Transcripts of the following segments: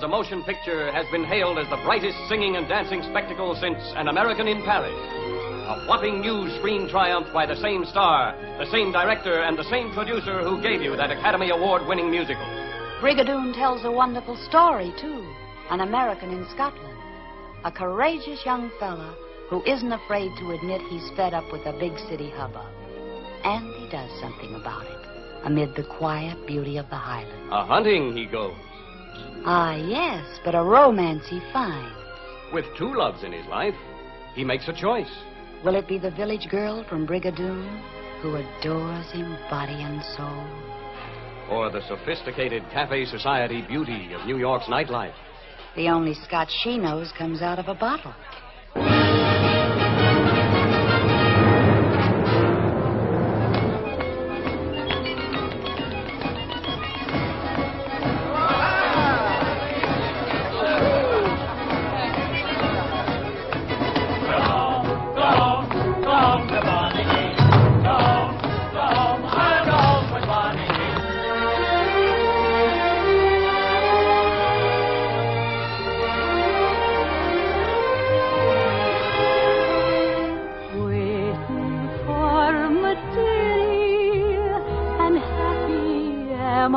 the motion picture has been hailed as the brightest singing and dancing spectacle since An American in Paris. A whopping new screen triumph by the same star, the same director, and the same producer who gave you that Academy Award winning musical. Brigadoon tells a wonderful story, too. An American in Scotland. A courageous young fella who isn't afraid to admit he's fed up with the big city hubbub. And he does something about it amid the quiet beauty of the Highlands. A hunting he goes. Ah, yes, but a romance he finds. With two loves in his life, he makes a choice. Will it be the village girl from Brigadoon who adores him body and soul? Or the sophisticated cafe society beauty of New York's nightlife? The only scotch she knows comes out of a bottle.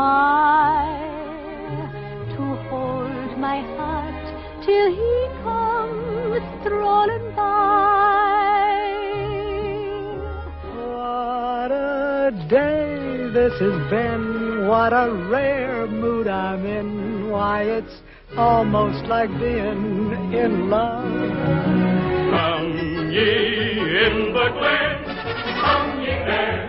Happy I to hold my heart till he comes strolling by. What a day this has been. What a rare mood I'm in. Why, it's almost like being in love. Come ye in the glen, come ye there,